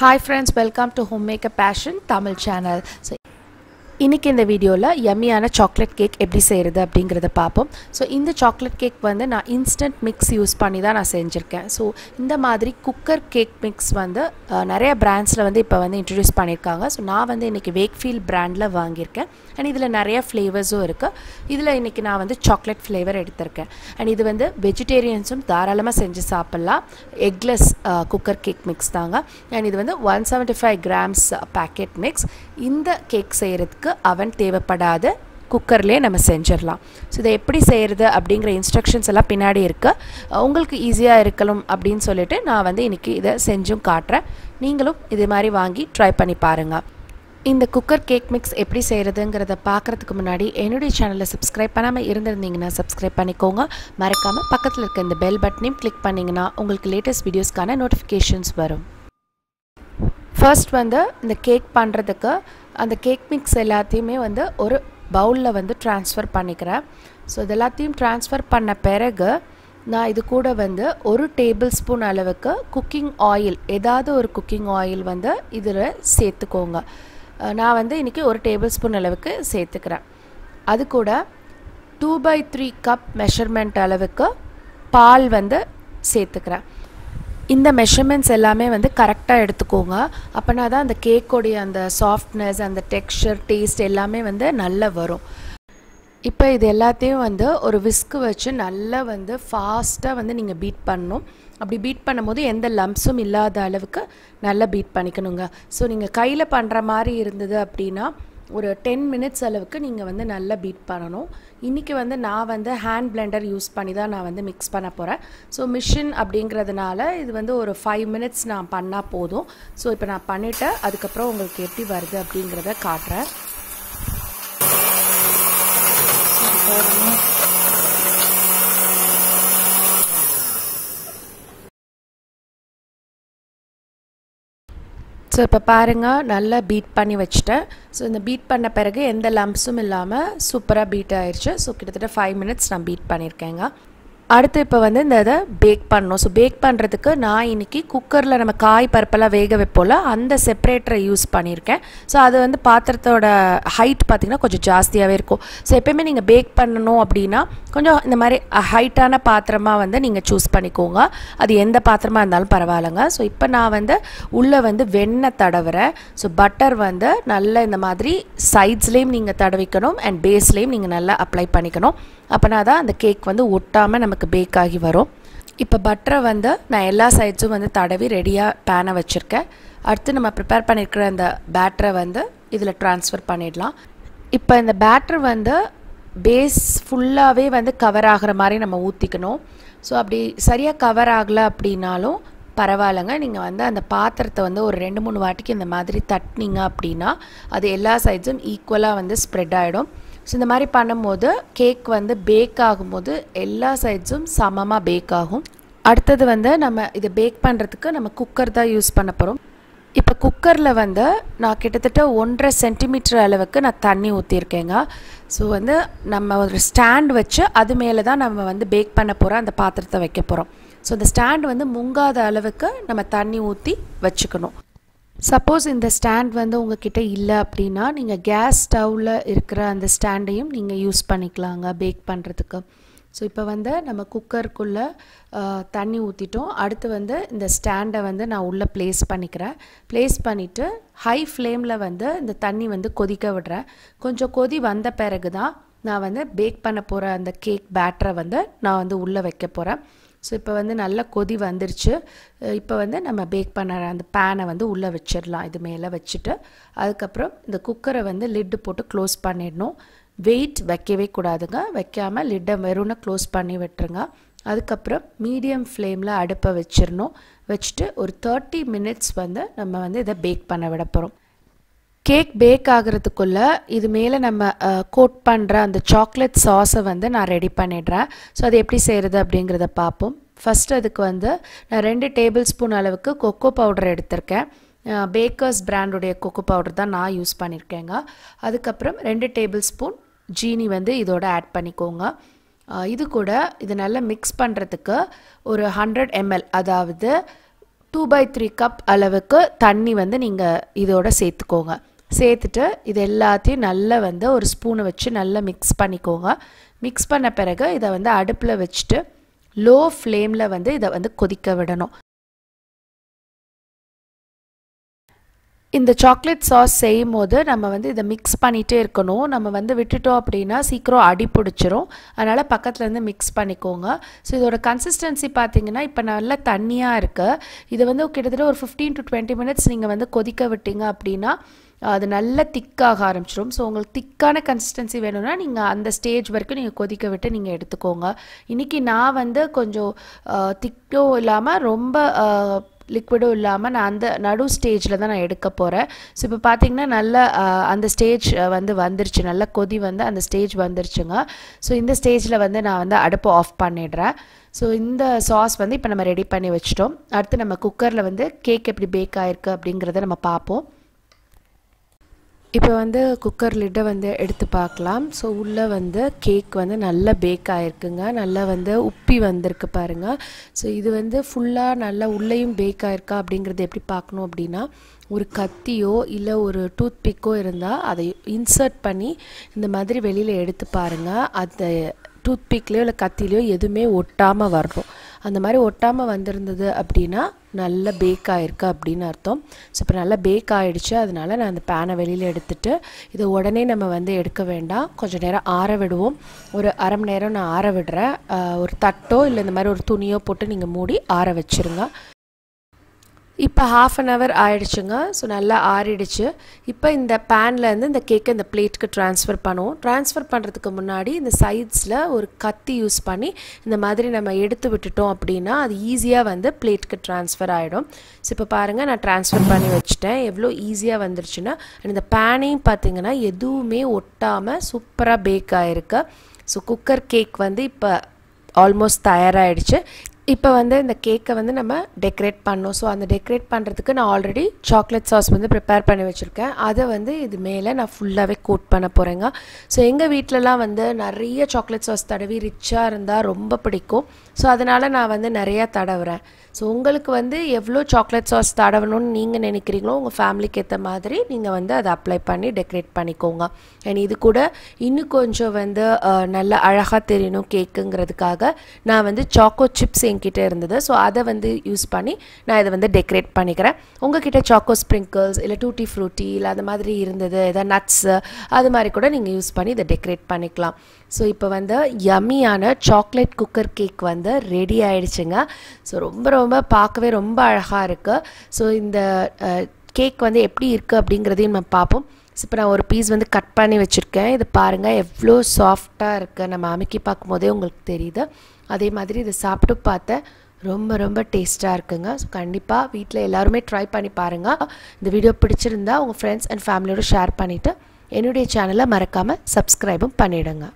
Hi friends, welcome to Homemaker Passion Tamil channel. So இன்றைக்கி இந்த வீடியோவில் யம்மியான சாக்லேட் கேக் எப்படி செய்கிறது அப்படிங்கிறத பார்ப்போம் ஸோ இந்த சாக்லேட் கேக் வந்து நான் இன்ஸ்டன்ட் மிக்ஸ் யூஸ் பண்ணி தான் நான் செஞ்சுருக்கேன். ஸோ இந்த மாதிரி குக்கர் கேக் மிக்ஸ் வந்து நிறைய பிராண்ட்ஸில் வந்து இப்போ வந்து இன்ட்ரடியூஸ் பண்ணியிருக்காங்க ஸோ நான் வந்து இன்றைக்கி வேக்ஃபீல்ட் பிராண்டில் வாங்கியிருக்கேன். அண்ட் இதில் நிறைய ஃப்ளேவர்ஸும் இருக்குது இதில் இன்றைக்கி நான் வந்து சாக்லேட் ஃப்ளேவர் எடுத்திருக்கேன். அண்ட் இது வந்து வெஜிடேரியன்ஸும் தாராளமாக செஞ்சு சாப்பிட்லாம். எக்லெஸ் குக்கர் கேக் மிக்ஸ் தாங்க. அண்ட் இது வந்து one seventy five grams packet mix இந்த கேக் செய்கிறதுக்கு அவன் தேவைப்படாத குக்கர்லேயே நம்ம செஞ்சிடலாம். ஸோ இதை எப்படி செய்கிறது அப்படிங்கிற இன்ஸ்ட்ரக்ஷன்ஸ் எல்லாம் பின்னாடி இருக்குது உங்களுக்கு ஈஸியாக இருக்கணும் அப்படின்னு சொல்லிட்டு நான் வந்து இன்றைக்கி இதை செஞ்சும் காட்டுறேன். நீங்களும் இது மாதிரி வாங்கி ட்ரை பண்ணி பாருங்கள் இந்த குக்கர் கேக் மிக்ஸ் எப்படி செய்கிறதுங்கிறத பார்க்குறதுக்கு முன்னாடி என்னுடைய சேனலை சப்ஸ்கிரைப் பண்ணாமல் இருந்திருந்தீங்கன்னா சப்ஸ்கிரைப் பண்ணிக்கோங்க. மறக்காமல் பக்கத்தில் இருக்க இந்த பெல் பட்டனையும் கிளிக் பண்ணிங்கன்னா உங்களுக்கு லேட்டஸ்ட் வீடியோஸ்க்கான நோட்டிஃபிகேஷன்ஸ் வரும். ஃபர்ஸ்ட் வந்து இந்த கேக் பண்ணுறதுக்கு அந்த கேக் மிக்ஸ் எல்லாத்தையுமே வந்து ஒரு பவுலில் வந்து ட்ரான்ஸ்ஃபர் பண்ணிக்கிறேன். ஸோ இது எல்லாத்தையும் ட்ரான்ஸ்ஃபர் பண்ண பிறகு நான் இது கூட வந்து ஒரு டேபிள் ஸ்பூன் அளவுக்கு குக்கிங் ஆயில் ஏதாவது ஒரு குக்கிங் ஆயில் வந்து இதில் சேர்த்துக்கோங்க. நான் வந்து இன்றைக்கி ஒரு டேபிள் ஸ்பூன் அளவுக்கு சேர்த்துக்கிறேன். அது கூட two by three cup measurement அளவுக்கு பால் வந்து சேர்த்துக்கிறேன். இந்த மெஷர்மெண்ட்ஸ் எல்லாமே வந்து கரெக்டாக எடுத்துக்கோங்க. அப்போனா தான் அந்த கேக்கோடைய அந்த சாஃப்ட்னஸ் அந்த டெக்ஸ்சர் டேஸ்ட் எல்லாமே வந்து நல்லா வரும். இப்போ இது எல்லாத்தையும் வந்து ஒரு விஸ்க்கு வச்சு நல்லா வந்து ஃபாஸ்ட்டாக வந்து நீங்கள் பீட் பண்ணணும். அப்படி பீட் பண்ணும்போது எந்த லம்ஸும் இல்லாத அளவுக்கு நல்லா பீட் பண்ணிக்கணுங்க. ஸோ நீங்கள் கையில் பண்ணுற மாதிரி இருந்தது அப்படின்னா ஒரு டென் மினிட்ஸ் அளவுக்கு நீங்கள் வந்து நல்லா பீட் பண்ணணும். இன்றைக்கி வந்து நான் வந்து ஹேண்ட் பிளெண்டர் யூஸ் பண்ணி தான் நான் வந்து மிக்ஸ் பண்ண போகிறேன் ஸோ மிஷின் அப்படிங்கிறதுனால இது வந்து ஒரு ஃபைவ் மினிட்ஸ் நான் பண்ணால் போதும். ஸோ இப்போ நான் பண்ணிவிட்டேன் அதுக்கப்புறம் உங்களுக்கு எப்படி வருது அப்படிங்கிறத காட்டுறேன். ஸோ இப்போ பாருங்கள் நல்லா பீட் பண்ணி வச்சுட்டேன். ஸோ இந்த பீட் பண்ண பிறகு எந்த லம்ப்ஸும் இல்லாமல் சூப்பராக பீட் ஆயிடுச்சு ஸோ கிட்டத்தட்ட ஃபைவ் மினிட்ஸ் நான் பீட் பண்ணியிருக்கேங்க அடுத்து இப்போ வந்து இந்த இதை பேக் பண்ணணும். ஸோ பேக் பண்ணுறதுக்கு நான் இன்றைக்கி குக்கரில் நம்ம காய் பருப்பெல்லாம் வேக வைப்போல அந்த செப்பரேட்டரை யூஸ் பண்ணியிருக்கேன். ஸோ அது வந்து பாத்திரத்தோட ஹைட் பார்த்திங்கன்னா கொஞ்சம் ஜாஸ்தியாகவே இருக்கும். ஸோ எப்பயுமே நீங்கள் பேக் பண்ணணும் அப்படின்னா கொஞ்சம் இந்த மாதிரி ஹைட்டான பாத்திரமாக வந்து நீங்கள் சூஸ் பண்ணிக்கோங்க. அது எந்த பாத்திரமாக இருந்தாலும் பரவாயில்லைங்க. ஸோ இப்போ நான் வந்து உள்ளே வந்து வெண்ணெய் தடவுறேன். ஸோ பட்டர் வந்து நல்ல இந்த மாதிரி சைட்ஸ்லேயும் நீங்கள் தடவிக்கணும் அண்ட் பேஸ்லேயும் நீங்கள் நல்லா அப்ளை பண்ணிக்கணும். அப்போனா தான் அந்த கேக் வந்து ஒட்டாமல் நமக்கு பேக் ஆகி வரும். இப்போ பட்டரை வந்து நான் எல்லா சைட்ஸும் வந்து தடவி ரெடியாக பேனை வச்சுருக்கேன். அடுத்து நம்ம ப்ரிப்பேர் பண்ணியிருக்கிற அந்த பேட்டரை வந்து இதில் ட்ரான்ஸ்ஃபர் பண்ணிடலாம். இப்போ இந்த பேட்டர் வந்து பேஸ் ஃபுல்லாகவே வந்து கவர் ஆகிற மாதிரி நம்ம ஊற்றிக்கணும் ஸோ அப்படி சரியாக கவர் ஆகலை அப்படின்னாலும் பரவாயில்லைங்க. நீங்கள் வந்து அந்த பாத்திரத்தை வந்து ஒரு ரெண்டு மூணு வாட்டிக்கு இந்த மாதிரி தட்டினீங்க அப்படின்னா அது எல்லா சைட்ஸும் ஈக்குவலாக வந்து ஸ்ப்ரெட் ஆகிடும் ஸோ இந்த மாதிரி பண்ணும்போது கேக் வந்து பேக் ஆகும்போது எல்லா சைட்ஸும் சமமாக பேக் ஆகும். அடுத்தது வந்து நம்ம இதை பேக் பண்ணுறதுக்கு நம்ம குக்கர் தான் யூஸ் பண்ண போகிறோம் இப்போ குக்கரில் வந்து நான் கிட்டத்தட்ட ஒன்றரை சென்டிமீட்டர் அளவுக்கு நான் தண்ணி ஊற்றிருக்கேங்க ஸோ வந்து நம்ம ஒரு ஸ்டாண்ட் வச்சு அது மேலே தான் நம்ம வந்து பேக் பண்ண போகிறோம் அந்த பாத்திரத்தை வைக்க போகிறோம் ஸோ இந்த ஸ்டாண்ட் வந்து முங்காத அளவுக்கு நம்ம தண்ணி ஊற்றி வச்சுக்கணும். சப்போஸ் இந்த ஸ்டாண்ட் வந்து உங்ககிட்ட இல்லை அப்படின்னா நீங்கள் கேஸ் ஸ்டவ்வில் இருக்கிற அந்த ஸ்டாண்டையும் நீங்கள் யூஸ் பண்ணிக்கலாங்க பேக் பண்ணுறதுக்கு ஸோ இப்போ வந்து நம்ம குக்கருக்குள்ளே தண்ணி ஊற்றிட்டோம் அடுத்து வந்து இந்த ஸ்டாண்டை வந்து நான் உள்ளே ப்ளேஸ் பண்ணிக்கிறேன். ப்ளேஸ் பண்ணிவிட்டு ஹை ஃப்ளேமில் வந்து இந்த தண்ணி வந்து கொதிக்க விடுறேன். கொஞ்சம் கொதி வந்த பிறகு தான் நான் வந்து பேக் பண்ண போகிற அந்த கேக் பேட்டரை வந்து நான் வந்து உள்ளே வைக்க போகிறேன் ஸோ இப்போ வந்து நல்லா கொதி வந்துருச்சு. இப்போ வந்து நம்ம பேக் பண்ண அந்த பேனை வந்து உள்ளே வச்சிடலாம். இது மேலே வச்சுட்டு அதுக்கப்புறம் இந்த குக்கரை வந்து லிட்டு போட்டு க்ளோஸ் பண்ணிடணும். வெயிட் வைக்கவே கூடாதுங்க. வைக்காமல் லிட்டை வெறும்னு க்ளோஸ் பண்ணி விட்டுருங்க. அதுக்கப்புறம் மீடியம் ஃப்ளேமில் அடுப்பை வச்சிடணும். வச்சுட்டு ஒரு தேர்ட்டி மினிட்ஸ் வந்து நம்ம வந்து இதை பேக் பண்ண விட போகிறோம் கேக் பேக் ஆகிறதுக்குள்ளே இது மேலே நம்ம கோட் பண்ணுற அந்த சாக்லேட் சாஸை வந்து நான் ரெடி பண்ணிடுறேன். ஸோ அது எப்படி செய்கிறது அப்படிங்கிறத பார்ப்போம். ஃபஸ்ட்டு அதுக்கு வந்து நான் ரெண்டு டேபிள் ஸ்பூன் அளவுக்கு கொக்கோ பவுடர் எடுத்திருக்கேன். பேக்கர்ஸ் பிராண்டுடைய கொக்கோ பவுடர் தான் நான் யூஸ் பண்ணியிருக்கேங்க. அதுக்கப்புறம் ரெண்டு டேபிள் ஸ்பூன் ஜீனி வந்து இதோட ஆட் பண்ணிக்கோங்க. இது கூட இது நல்லா மிக்ஸ் பண்ணுறதுக்கு ஒரு ஹண்ட்ரட் எம்எல் அதாவது டூ பை த்ரீ கப் அளவுக்கு தண்ணி வந்து நீங்கள் இதோட சேர்த்துக்கோங்க. சேர்த்துட்டு இது எல்லாத்தையும் நல்லா வந்து ஒரு ஸ்பூனை வச்சு நல்லா மிக்ஸ் பண்ணிக்கோங்க. மிக்ஸ் பண்ண பிறகு இதை வந்து அடுப்பில் வச்சுட்டு லோ ஃப்ளேமில் வந்து இதை வந்து கொதிக்க விடணும். இந்த சாக்லேட் சாஸ் செய்யும் போது நம்ம வந்து இதை மிக்ஸ் பண்ணிகிட்டே இருக்கணும். நம்ம வந்து விட்டுட்டோம் அப்படின்னா சீக்கிரம் அடி பிடிச்சிரும். அதனால் பக்கத்தில் இருந்து மிக்ஸ் பண்ணிக்கோங்க. ஸோ இதோட கன்சிஸ்டன்சி பார்த்தீங்கன்னா இப்போ நல்லா தண்ணியாக இருக்குது இது வந்து கிட்டத்தட்ட ஒரு ஃபிஃப்டீன் டு டுவெண்ட்டி மினிட்ஸ் நீங்கள் வந்து கொதிக்க விட்டீங்க அப்படின்னா அது நல்லா திக்காக ஆரம்பிச்சிடும் ஸோ உங்களுக்கு திக்கான கன்சிஸ்டன்சி வேணும்னா நீங்கள் அந்த ஸ்டேஜ் வரைக்கும் நீங்கள் கொதிக்க விட்டு நீங்கள் எடுத்துக்கோங்க. இன்றைக்கி நான் வந்து கொஞ்சம் திக்கும் இல்லாமல் ரொம்ப லிக்விடும் இல்லாமல் நான் அந்த நடு ஸ்டேஜில் தான் நான் எடுக்க போகிறேன் ஸோ இப்போ பார்த்தீங்கன்னா நல்ல அந்த ஸ்டேஜ் வந்து வந்துருச்சு. நல்ல கொதி வந்து அந்த ஸ்டேஜ் வந்துருச்சுங்க. ஸோ இந்த ஸ்டேஜில் வந்து நான் வந்து அடுப்பை ஆஃப் பண்ணிடுறேன். ஸோ இந்த சாஸ் வந்து இப்போ நம்ம ரெடி பண்ணி வச்சிட்டோம். அடுத்து நம்ம குக்கரில் வந்து கேக் எப்படி பேக் ஆகிருக்கு அப்படிங்கிறத நம்ம பார்ப்போம். இப்போ வந்து குக்கர் லிட்டை வந்து எடுத்து பார்க்கலாம். ஸோ உள்ளே வந்து கேக் வந்து நல்லா பேக் ஆகிருக்குங்க நல்லா வந்து உப்பி வந்திருக்கு பாருங்கள் ஸோ இது வந்து ஃபுல்லாக நல்லா உள்ளேயும் பேக் ஆகிருக்கா அப்படிங்கிறது எப்படி பார்க்கணும் அப்படின்னா ஒரு கத்தியோ இல்லை ஒரு டூத் பிக்கோ இருந்தால் அதை இன்சர்ட் பண்ணி இந்த மாதிரி வெளியில் எடுத்து பாருங்கள் அந்த டூத்பிக்லேயோ இல்லை கத்திலையோ எதுவுமே ஒட்டாமல் வரணும். அந்த மாதிரி ஒட்டாமல் வந்திருந்தது அப்படின்னா நல்ல பேக் ஆகிருக்கு அப்படின்னு அர்த்தம். ஸோ இப்போ நல்லா பேக் ஆகிடுச்சு அதனால நான் அந்த பேனை வெளியில் எடுத்துட்டு இதை உடனே நம்ம வந்து எடுக்க வேண்டாம். கொஞ்சம் நேரம் ஆற விடுவோம். ஒரு அரை மணி நேரம் நான் ஆற விடுறேன். ஒரு தட்டோ இல்லை இந்த மாதிரி ஒரு துணியோ போட்டு நீங்கள் மூடி ஆற வச்சுருங்க. இப்போ ஹாஃப் அன் ஹவர் ஆயிடுச்சுங்க. ஸோ நல்லா ஆறிடுச்சு. இப்போ இந்த பேன்லேருந்து இந்த கேக்கை இந்த பிளேட்டுக்கு ட்ரான்ஸ்ஃபர் பண்ணுவோம். ட்ரான்ஸ்ஃபர் பண்ணுறதுக்கு முன்னாடி இந்த சைட்ஸில் ஒரு கத்தி யூஸ் பண்ணி இந்த மாதிரி நம்ம எடுத்து விட்டுட்டோம் அப்படின்னா அது ஈஸியாக வந்து பிளேட்டுக்கு ட்ரான்ஸ்ஃபர் ஆகிடும் ஸோ இப்போ பாருங்கள் நான் ட்ரான்ஸ்ஃபர் பண்ணி வச்சுட்டேன். எவ்வளோ ஈஸியாக வந்துருச்சுன்னா இந்த பேனையும் பார்த்தீங்கன்னா எதுவுமே ஒட்டாமல் சூப்பராக பேக் ஆகிருக்கு ஸோ குக்கர் கேக் வந்து இப்போ ஆல்மோஸ்ட் தயாராகிடுச்சு இப்போ வந்து இந்த கேக்கை வந்து நம்ம டெக்கரேட் பண்ணோம். ஸோ அந்த டெக்கரேட் பண்ணுறதுக்கு நான் ஆல்ரெடி சாக்லேட் சாஸ் வந்து ப்ரிப்பேர் பண்ணி வச்சுருக்கேன். அதை வந்து இது மேலே நான் ஃபுல்லாகவே கோட் பண்ண போகிறேங்க ஸோ எங்கள் வீட்டிலலாம் வந்து நிறைய சாக்லேட் சாஸ் தடவி ரிச்சாக இருந்தால் ரொம்ப பிடிக்கும். ஸோ அதனால் நான் வந்து நிறையா தடவுறேன். ஸோ உங்களுக்கு வந்து எவ்வளோ சாக்லேட் சாஸ் தடவணும்னு நீங்கள் நினைக்கிறீங்களோ உங்கள் ஃபேமிலிக்கு ஏற்ற மாதிரி நீங்கள் வந்து அதை அப்ளை பண்ணி டெக்கரேட் பண்ணிக்கோங்க. அண்ட் இது கூட இன்னும் கொஞ்சம் வந்து நல்ல அழகாக தெரியணும் கேக்குங்கிறதுக்காக நான் வந்து சாக்கோ சிப்ஸ் என்கிட்ட இருந்தது. ஸோ அதை வந்து யூஸ் பண்ணி நான் இதை வந்து டெக்கரேட் பண்ணிக்கிறேன். உங்ககிட்ட சாக்கோ ஸ்ப்ரிங்கிள்ஸ் இல்லை டூட்டி ஃப்ரூட்டி இல்லை அந்த மாதிரி இருந்தது எதாவது நட்ஸு அது மாதிரி கூட நீங்கள் யூஸ் பண்ணி இதை டெக்கரேட் பண்ணிக்கலாம். ஸோ இப்போ வந்து யம்மியான சாக்லேட் குக்கர் கேக் வந்து ரெடி ஆயிடுச்சுங்க. ஸோ ரொம்ப ரொம்ப பார்க்கவே ரொம்ப அழகாக இருக்குது ஸோ இந்த கேக் வந்து எப்படி இருக்குது அப்படிங்கிறதையும் நம்ம பார்ப்போம். ஸோ இப்போ நான் ஒரு பீஸ் வந்து கட் பண்ணி வச்சுருக்கேன். இது பாருங்கள் எவ்வளோ சாஃப்டாக இருக்குது நம்ம அமைக்கி பார்க்கும்போதே உங்களுக்கு தெரியுது. அதே மாதிரி இதை சாப்பிட்டு பார்த்தேன் ரொம்ப ரொம்ப டேஸ்ட்டாக இருக்குங்க. ஸோ கண்டிப்பாக வீட்டில் எல்லாருமே ட்ரை பண்ணி பாருங்கள் இந்த வீடியோ பிடிச்சிருந்தா உங்கள் ஃப்ரெண்ட்ஸ் அண்ட் ஃபேமிலியோடு ஷேர் பண்ணிவிட்டு என்னுடைய சேனலை மறக்காமல் சப்ஸ்கிரைபும் பண்ணிவிடுங்க